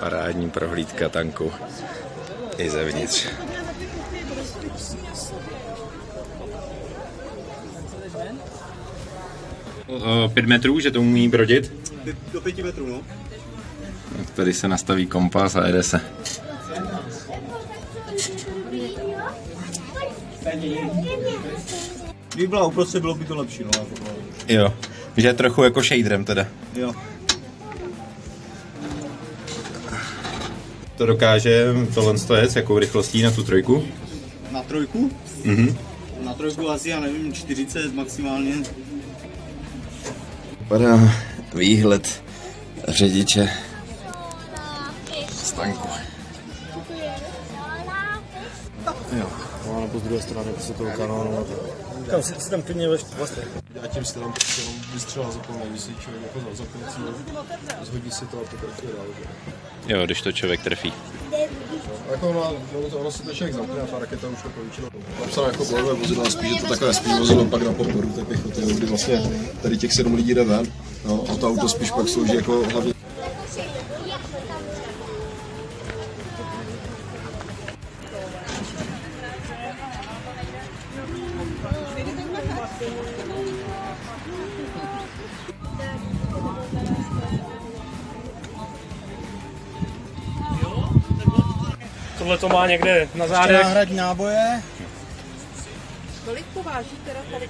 Parádní prohlídka tanku i zevnitř. O, pět metrů, že to umí brodit? Do pěti metrů, no. Tady se nastaví kompas a jede se. Kdyby byla uprostřed, bylo by to lepší, no. Jako, no. Jo, že je trochu jako shaderem teda. jo. To dokáže tohle stojec, jakou rychlostí na tu trojku? Na trojku? Mhm. Na trojku asi, já nevím, 40 maximálně. Vypadá výhled řidiče z tanku. Jo, no, nebo z druhé strany prostě toho kanónu. Kam si, si tam klidně veš vlastně. A tím jste tam prostě jenom vystřelil za plnou, když si člověk jako za, zapne cíl, zhodí si to a pokračuje dál. že? Jo, když to člověk trefí. A jako ono, ono, to- ono se to člověk zamkne a ta raketa už jako většinou napsaná jako bojové vozidlo, spíš je to takové spíš vozidlo pak na podporu té pěchoty, kdy vlastně tady těch sedm lidí jde ven, no, a to auto spíš pak slouží jako hlavně Tohle to má někde na zádech. Nahrať náboje. Kolik to váží teda tady?